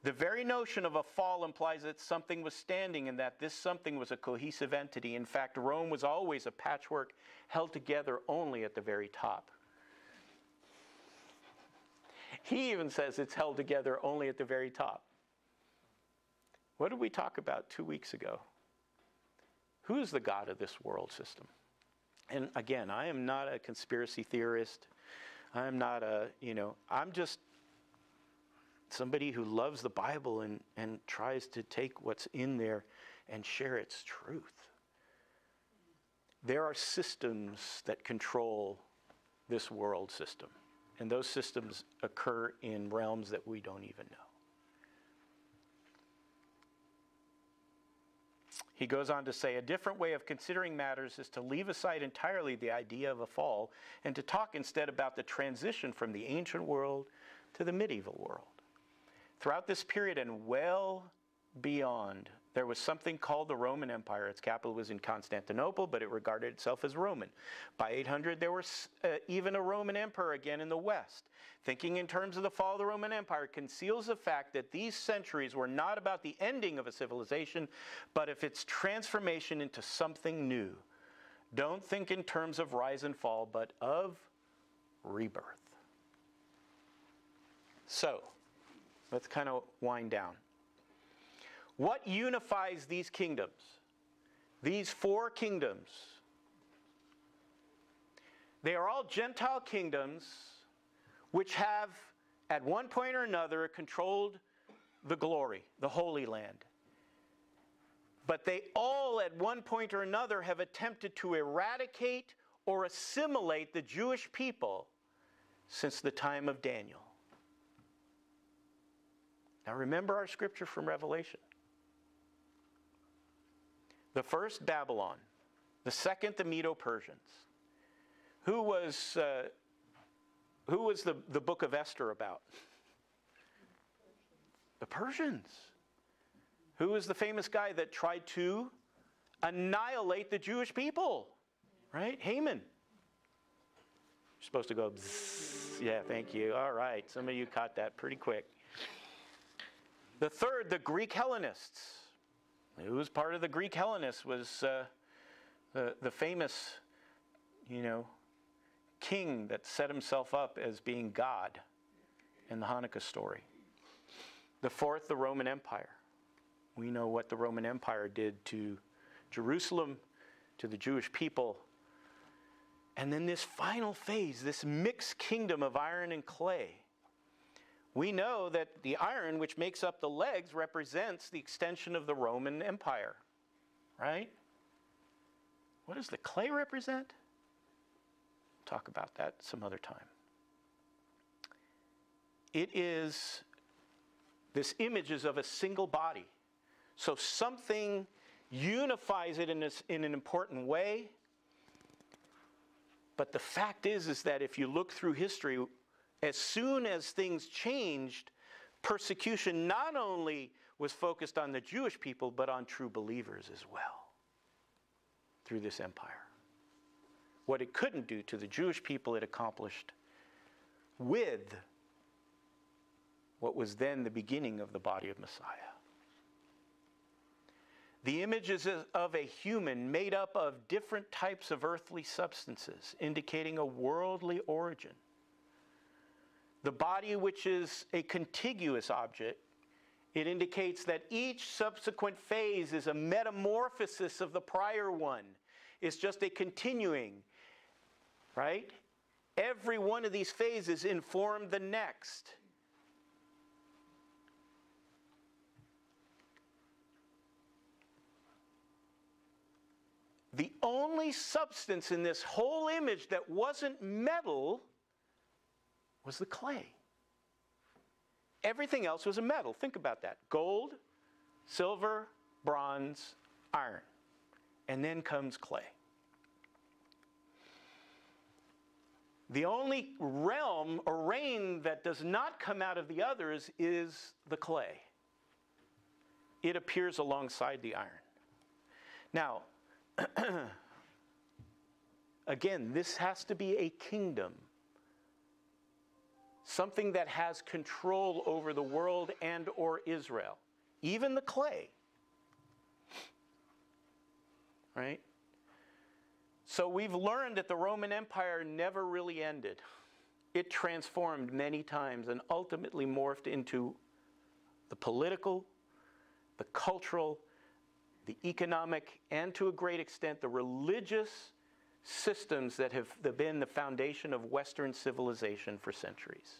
The very notion of a fall implies that something was standing and that this something was a cohesive entity. In fact, Rome was always a patchwork held together only at the very top. He even says it's held together only at the very top. What did we talk about two weeks ago? Who is the God of this world system? And again, I am not a conspiracy theorist. I'm not a, you know, I'm just somebody who loves the Bible and, and tries to take what's in there and share its truth. There are systems that control this world system, and those systems occur in realms that we don't even know. He goes on to say a different way of considering matters is to leave aside entirely the idea of a fall and to talk instead about the transition from the ancient world to the medieval world. Throughout this period and well beyond, there was something called the Roman Empire. Its capital was in Constantinople, but it regarded itself as Roman. By 800, there was uh, even a Roman emperor again in the West. Thinking in terms of the fall of the Roman Empire conceals the fact that these centuries were not about the ending of a civilization, but of its transformation into something new. Don't think in terms of rise and fall, but of rebirth. So, Let's kind of wind down. What unifies these kingdoms? These four kingdoms. They are all Gentile kingdoms which have, at one point or another, controlled the glory, the Holy Land. But they all, at one point or another, have attempted to eradicate or assimilate the Jewish people since the time of Daniel. Now remember our scripture from Revelation. The first, Babylon. The second, the Medo Persians. Who was, uh, who was the, the book of Esther about? The Persians. Who was the famous guy that tried to annihilate the Jewish people, right? Haman. You're supposed to go, yeah, thank you. All right, some of you caught that pretty quick. The third, the Greek Hellenists. Who was part of the Greek Hellenists was uh, the, the famous, you know, king that set himself up as being God in the Hanukkah story. The fourth, the Roman Empire. We know what the Roman Empire did to Jerusalem, to the Jewish people. And then this final phase, this mixed kingdom of iron and clay. We know that the iron, which makes up the legs, represents the extension of the Roman Empire, right? What does the clay represent? Talk about that some other time. It is, this image is of a single body. So something unifies it in, this, in an important way. But the fact is, is that if you look through history, as soon as things changed, persecution not only was focused on the Jewish people, but on true believers as well through this empire. What it couldn't do to the Jewish people, it accomplished with what was then the beginning of the body of Messiah. The image is of a human made up of different types of earthly substances, indicating a worldly origin. The body, which is a contiguous object, it indicates that each subsequent phase is a metamorphosis of the prior one. It's just a continuing, right? Every one of these phases inform the next. The only substance in this whole image that wasn't metal was the clay. Everything else was a metal. Think about that gold, silver, bronze, iron. And then comes clay. The only realm or reign that does not come out of the others is the clay. It appears alongside the iron. Now, again, this has to be a kingdom. Something that has control over the world and or Israel. Even the clay. Right? So we've learned that the Roman Empire never really ended. It transformed many times and ultimately morphed into the political, the cultural, the economic, and to a great extent, the religious systems that have been the foundation of Western civilization for centuries.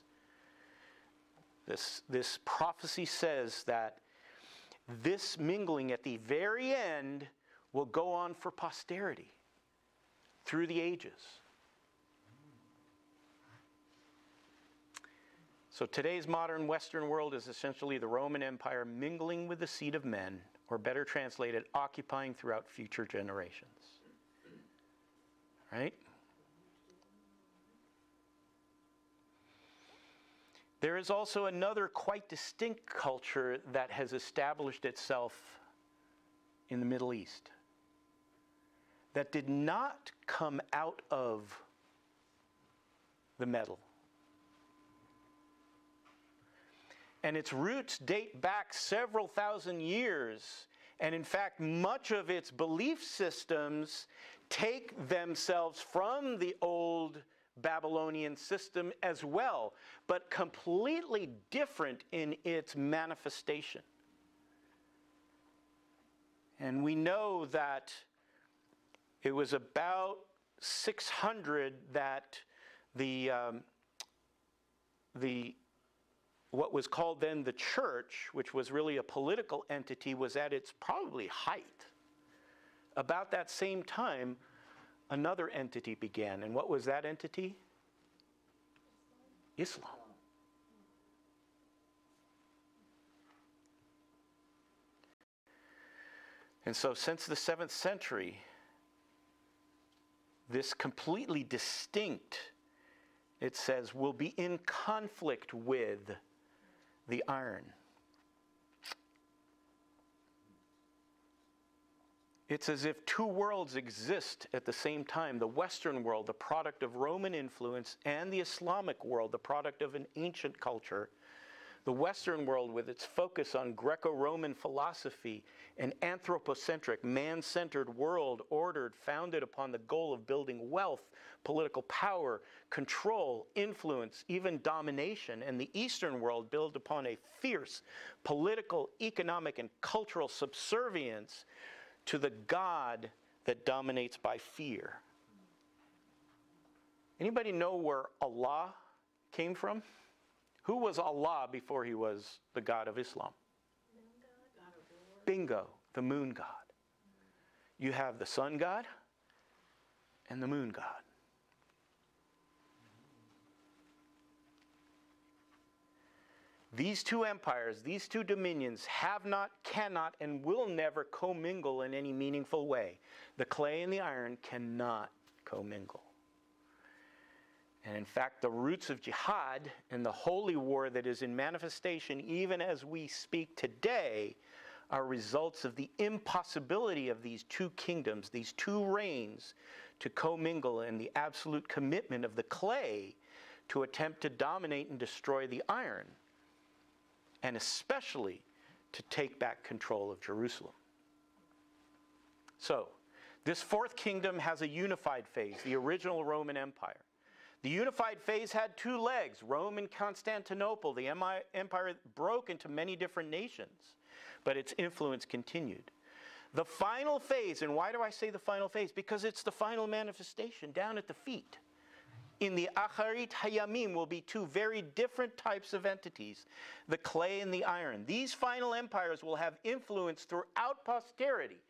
This, this prophecy says that this mingling at the very end will go on for posterity through the ages. So today's modern Western world is essentially the Roman Empire mingling with the seed of men or better translated, occupying throughout future generations. Right? There is also another quite distinct culture that has established itself in the Middle East that did not come out of the metal. and its roots date back several thousand years. And in fact, much of its belief systems take themselves from the old Babylonian system as well, but completely different in its manifestation. And we know that it was about 600 that the, um, the what was called then the church, which was really a political entity, was at its probably height. About that same time, another entity began. And what was that entity? Islam. And so, since the seventh century, this completely distinct, it says, will be in conflict with the iron. It's as if two worlds exist at the same time the Western world, the product of Roman influence, and the Islamic world, the product of an ancient culture. The Western world, with its focus on Greco Roman philosophy, an anthropocentric, man centered world ordered, founded upon the goal of building wealth, political power, control, influence, even domination. And the Eastern world, built upon a fierce political, economic, and cultural subservience to the God that dominates by fear. Anybody know where Allah came from? Who was Allah before he was the God of Islam? Bingo, the moon god. You have the sun god and the moon god. These two empires, these two dominions have not, cannot, and will never commingle in any meaningful way. The clay and the iron cannot commingle. And in fact, the roots of jihad and the holy war that is in manifestation, even as we speak today, are results of the impossibility of these two kingdoms, these two reigns, to commingle and the absolute commitment of the clay to attempt to dominate and destroy the iron, and especially to take back control of Jerusalem. So, this fourth kingdom has a unified phase, the original Roman Empire. The unified phase had two legs Rome and Constantinople. The empire broke into many different nations, but its influence continued. The final phase, and why do I say the final phase? Because it's the final manifestation down at the feet. In the Acharit Hayamim will be two very different types of entities, the clay and the iron. These final empires will have influence throughout posterity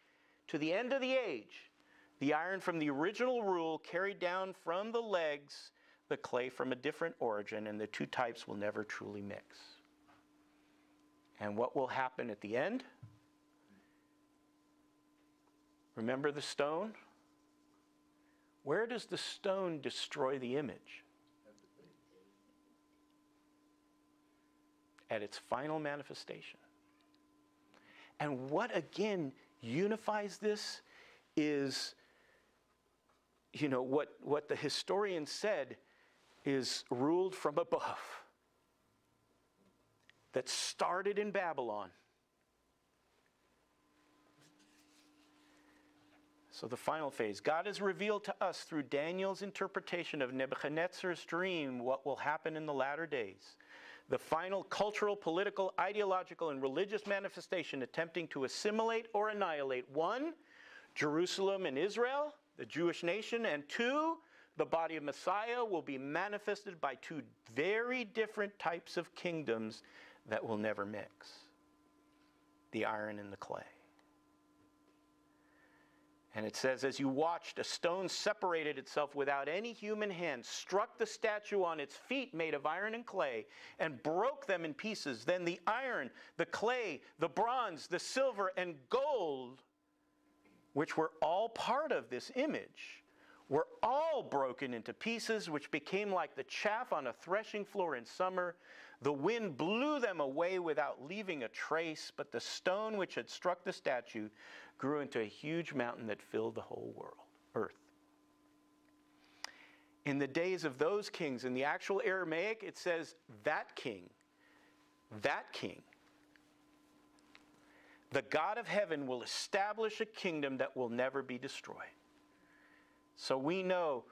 to the end of the age. The iron from the original rule carried down from the legs the clay from a different origin, and the two types will never truly mix. And what will happen at the end? Remember the stone? Where does the stone destroy the image? At its final manifestation. And what again unifies this is, you know, what, what the historian said is ruled from above, that started in Babylon. So, the final phase God has revealed to us through Daniel's interpretation of Nebuchadnezzar's dream what will happen in the latter days. The final cultural, political, ideological, and religious manifestation attempting to assimilate or annihilate one, Jerusalem and Israel, the Jewish nation, and two, the body of Messiah will be manifested by two very different types of kingdoms that will never mix the iron and the clay. And it says, as you watched, a stone separated itself without any human hand, struck the statue on its feet made of iron and clay, and broke them in pieces. Then the iron, the clay, the bronze, the silver, and gold, which were all part of this image, were all broken into pieces, which became like the chaff on a threshing floor in summer. The wind blew them away without leaving a trace, but the stone which had struck the statue grew into a huge mountain that filled the whole world, earth. In the days of those kings, in the actual Aramaic, it says, that king, that king, the God of heaven will establish a kingdom that will never be destroyed. So we know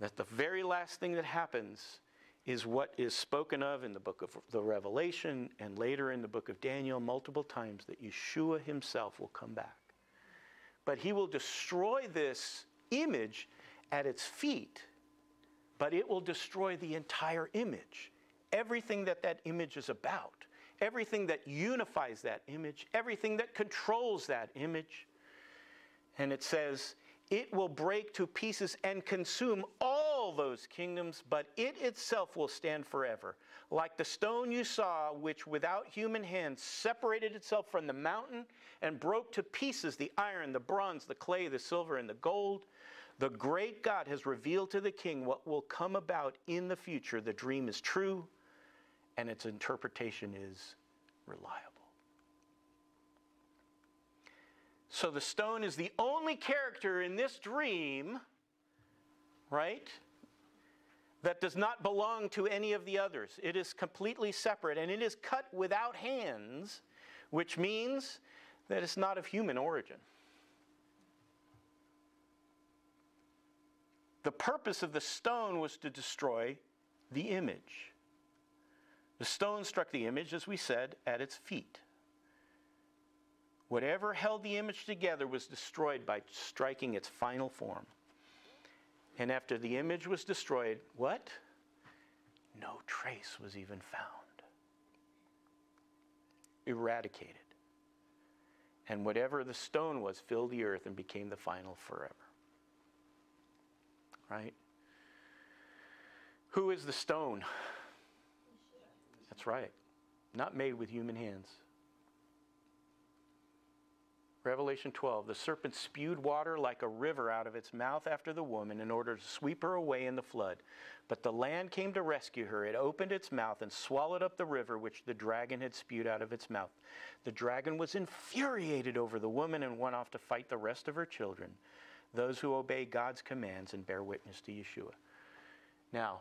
that the very last thing that happens is what is spoken of in the book of the Revelation and later in the book of Daniel multiple times that Yeshua himself will come back. But he will destroy this image at its feet, but it will destroy the entire image. Everything that that image is about, everything that unifies that image, everything that controls that image. And it says, it will break to pieces and consume all those kingdoms, but it itself will stand forever. Like the stone you saw, which without human hands separated itself from the mountain and broke to pieces the iron, the bronze, the clay, the silver, and the gold, the great God has revealed to the king what will come about in the future. The dream is true, and its interpretation is reliable. So the stone is the only character in this dream, right? That does not belong to any of the others. It is completely separate and it is cut without hands, which means that it's not of human origin. The purpose of the stone was to destroy the image. The stone struck the image, as we said, at its feet. Whatever held the image together was destroyed by striking its final form. And after the image was destroyed, what? No trace was even found. Eradicated. And whatever the stone was filled the earth and became the final forever. Right? Who is the stone? That's right. Not made with human hands. Revelation 12 The serpent spewed water like a river out of its mouth after the woman in order to sweep her away in the flood. But the land came to rescue her. It opened its mouth and swallowed up the river which the dragon had spewed out of its mouth. The dragon was infuriated over the woman and went off to fight the rest of her children, those who obey God's commands and bear witness to Yeshua. Now,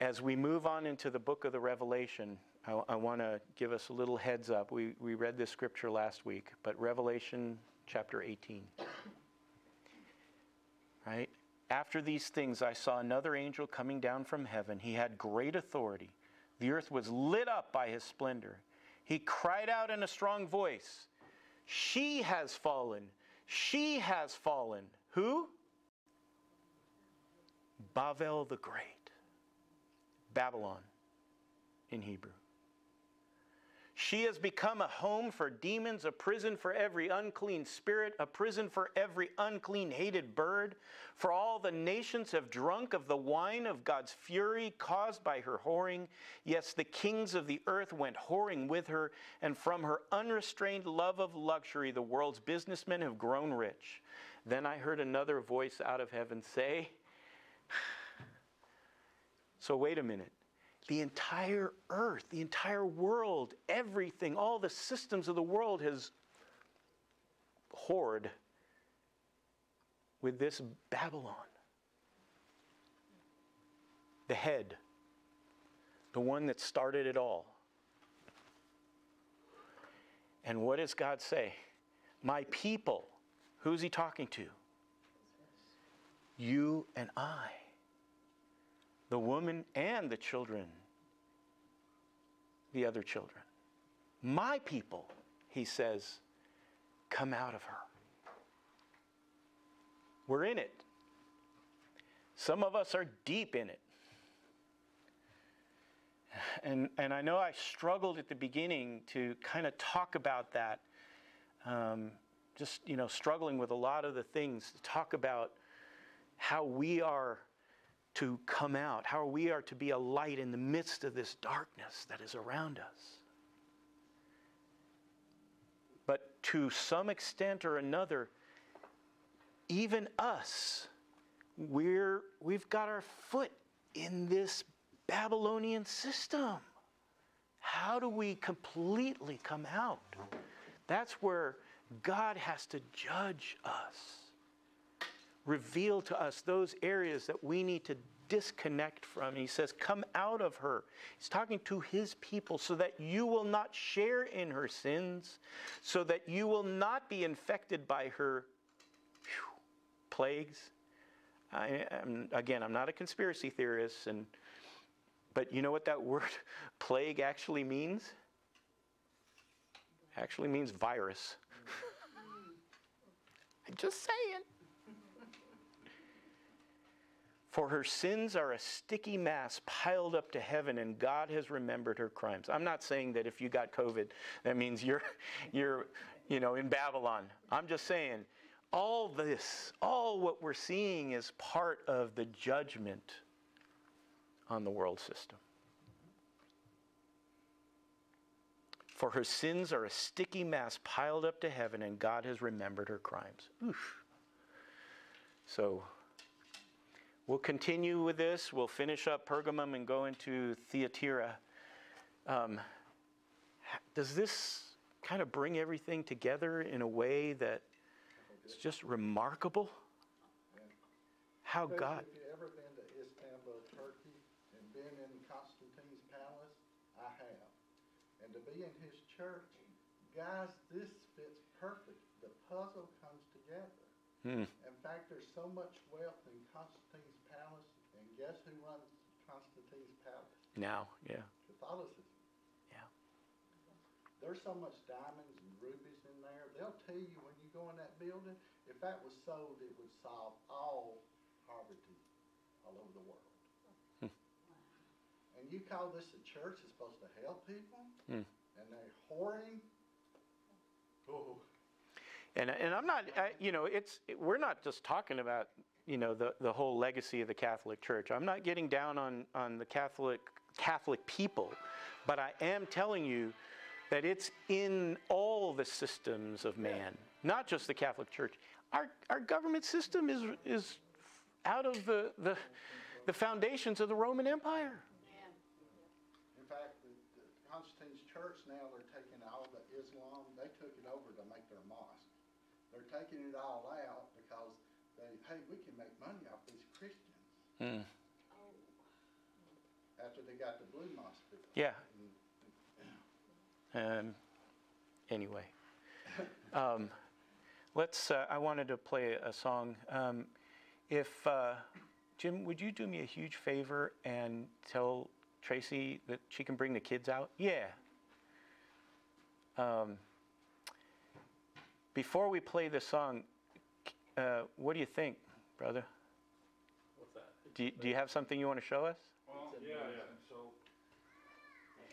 as we move on into the book of the Revelation, I, I want to give us a little heads up. We, we read this scripture last week, but Revelation chapter 18. Right? After these things, I saw another angel coming down from heaven. He had great authority. The earth was lit up by his splendor. He cried out in a strong voice, She has fallen! She has fallen! Who? Bavel the Great. Babylon in Hebrew. She has become a home for demons, a prison for every unclean spirit, a prison for every unclean, hated bird. For all the nations have drunk of the wine of God's fury caused by her whoring. Yes, the kings of the earth went whoring with her, and from her unrestrained love of luxury, the world's businessmen have grown rich. Then I heard another voice out of heaven say, So wait a minute the entire earth, the entire world, everything, all the systems of the world has whored with this Babylon. The head, the one that started it all. And what does God say? My people. Who's he talking to? You and I the woman and the children, the other children. My people, he says, come out of her. We're in it. Some of us are deep in it. And, and I know I struggled at the beginning to kind of talk about that. Um, just, you know, struggling with a lot of the things, to talk about how we are to come out, how we are to be a light in the midst of this darkness that is around us. But to some extent or another, even us, we're, we've got our foot in this Babylonian system. How do we completely come out? That's where God has to judge us reveal to us those areas that we need to disconnect from. He says, Come out of her. He's talking to his people so that you will not share in her sins, so that you will not be infected by her whew, plagues. I, am again, I'm not a conspiracy theorist, and, but you know what that word plague actually means? Actually means virus. I'm just saying. For her sins are a sticky mass piled up to heaven, and God has remembered her crimes. I'm not saying that if you got COVID, that means you're, you're you know, in Babylon. I'm just saying all this, all what we're seeing is part of the judgment on the world system. For her sins are a sticky mass piled up to heaven, and God has remembered her crimes. Oof. So We'll continue with this. We'll finish up Pergamum and go into Thyatira. Um, does this kind of bring everything together in a way that it's just remarkable how Especially God. If you ever been to Istanbul, Turkey, and been in Constantine's palace, I have. And to be in his church, guys, this fits perfect. The puzzle comes together. Hmm. In fact, there's so much wealth in and guess who runs Constantine's palace? Now, yeah, Catholicism. yeah. There's so much diamonds and rubies in there. They'll tell you when you go in that building, if that was sold, it would solve all poverty all over the world. Hmm. And you call this a church that's supposed to help people, Hmm. and they're whoring. Oh, And, and I'm not, I, you know, it's, we're not just talking about, you know, the, the whole legacy of the Catholic Church. I'm not getting down on, on the Catholic, Catholic people, but I am telling you that it's in all the systems of man, not just the Catholic Church. Our, our government system is, is out of the, the, the foundations of the Roman Empire. in fact, the, the Constantine's church now, they're taking all the Islam, they took it over to make their mosque. They're taking it all out because they, hey, we can make money off these Christians. Hmm. After they got the blue mosque built. Yeah. And Um, anyway, um, let's. Uh, I wanted to play a song. Um, if uh, Jim, would you do me a huge favor and tell Tracy that she can bring the kids out? Yeah. Um, before we play the song, uh, what do you think, brother? What's that? Do you, do you have something you want to show us? Well, yeah, yeah, so,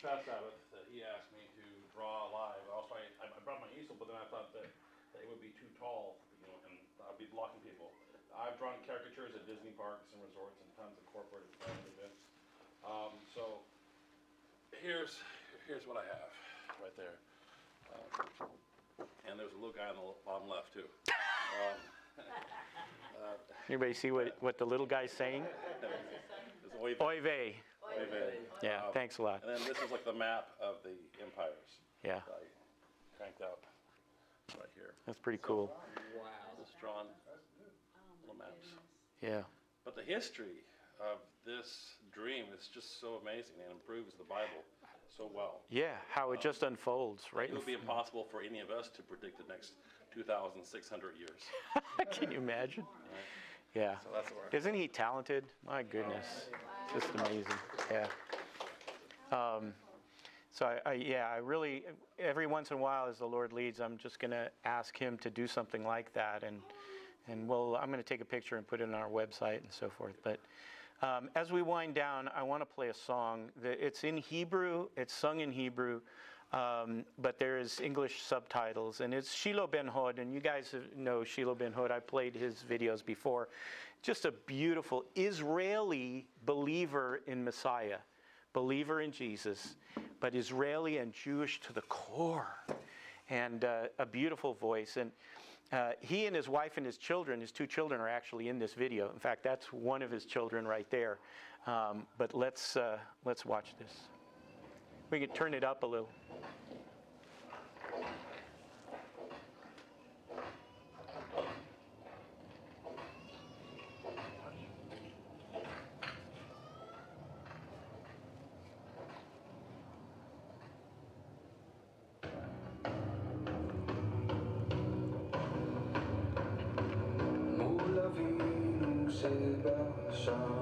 past Sabbath, uh, he asked me to draw live, also, I, I brought my easel, but then I thought that, that it would be too tall, you know, and I'd be blocking people. I've drawn caricatures at Disney parks and resorts and tons of corporate and private events. Um, so, here's, here's what I have, right there. Um, And there's a little guy on the bottom left, too. Um, uh, Anybody see what, what the little guy's saying? Oy Oy vey. Oy vey. Yeah, Um, thanks a lot. And then this is like the map of the empires. Yeah, that I cranked out right here. that's pretty cool. Just drawn little maps. Yeah. But the history of this dream is just so amazing and improves the Bible so well. Yeah, how it just unfolds, right? It would be impossible for any of us to predict the next 2,600 years. Can you imagine? Yeah. So that's where. Isn't he talented? My goodness. Just amazing. Yeah. Um, so I, I, yeah, I really, every once in a while as the Lord leads, I'm just going to ask him to do something like that. And, and we'll, I'm going to take a picture and put it on our website and so forth. But um, as we wind down, I want to play a song. It's in Hebrew, it's sung in Hebrew. Um, but there is English subtitles, and it's Shilo Ben Hod, and you guys know Shilo Ben Hod. I played his videos before. Just a beautiful Israeli believer in Messiah, believer in Jesus, but Israeli and Jewish to the core, and uh, a beautiful voice. And uh, he and his wife and his children, his two children, are actually in this video. In fact, that's one of his children right there. Um, but let's uh, let's watch this. We can turn it up a little. Shama.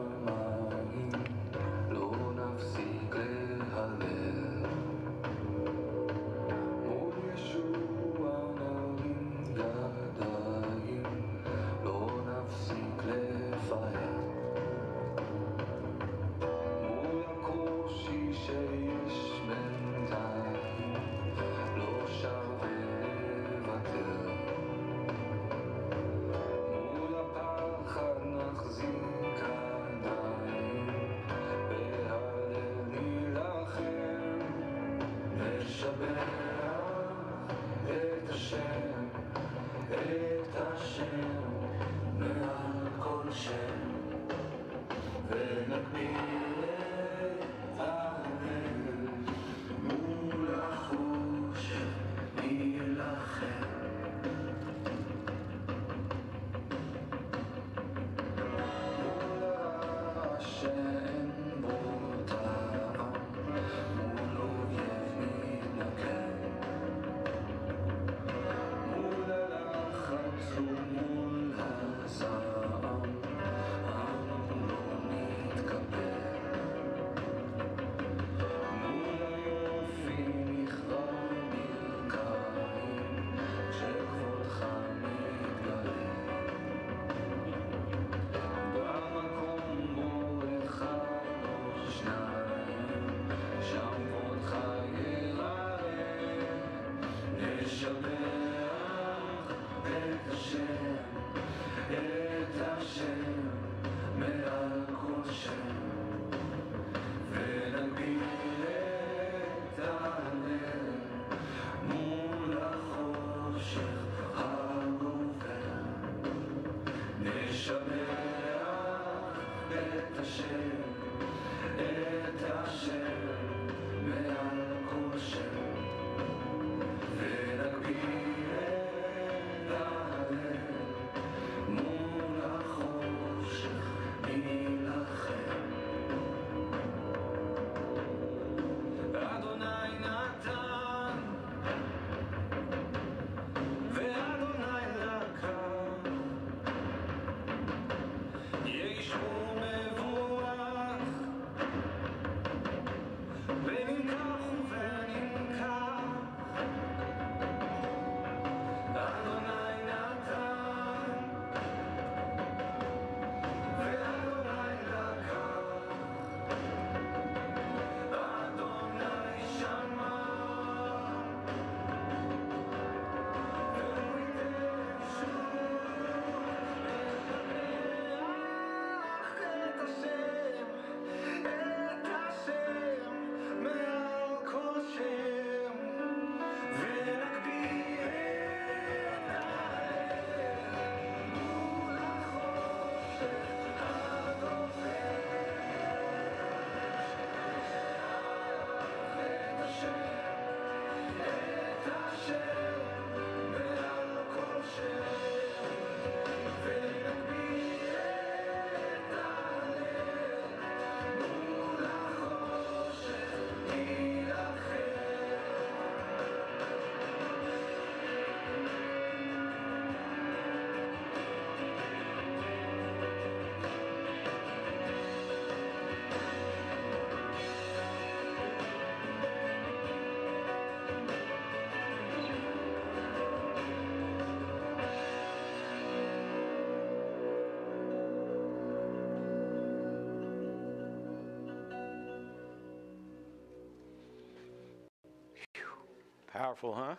Powerful, huh?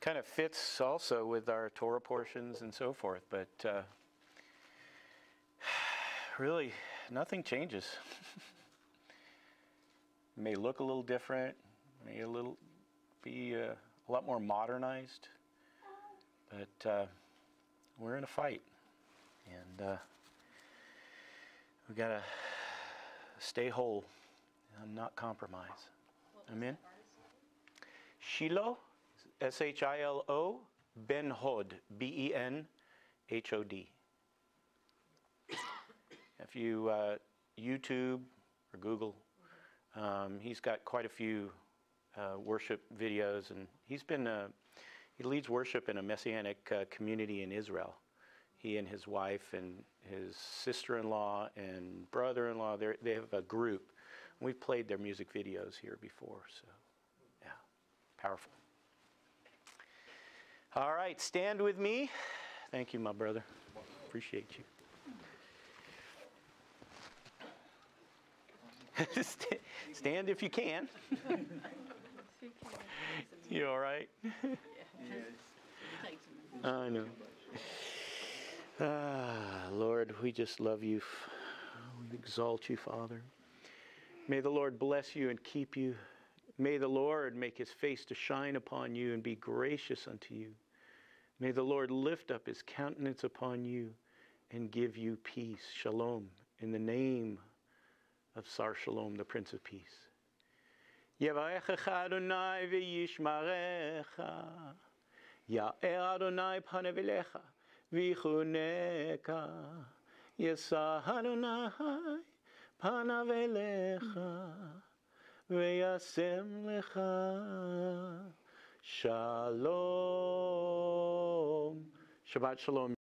Kind of fits also with our Torah portions and so forth, but uh, really nothing changes. may look a little different, may a little be uh, a lot more modernized, but uh, we're in a fight, and uh, we gotta stay whole and not compromise. Amen. Shilo, S H I L O, Ben Hod, B E N H O D. If you uh, YouTube or Google, um, he's got quite a few uh, worship videos, and he's been uh, he leads worship in a messianic uh, community in Israel. He and his wife and his sister-in-law and brother-in-law, they have a group. We've played their music videos here before, so yeah, powerful. All right, stand with me. Thank you, my brother. Appreciate you. Stand if you can. You all right? I know. Ah, Lord, we just love you. We exalt you, Father. May the Lord bless you and keep you. May the Lord make his face to shine upon you and be gracious unto you. May the Lord lift up his countenance upon you and give you peace. Shalom. In the name of Sar Shalom, the Prince of Peace. Adonai v'yishmarecha. Ya'er Adonai panevilecha Adonai פניו אליך וישם לך שלום. Shabbat Shalom.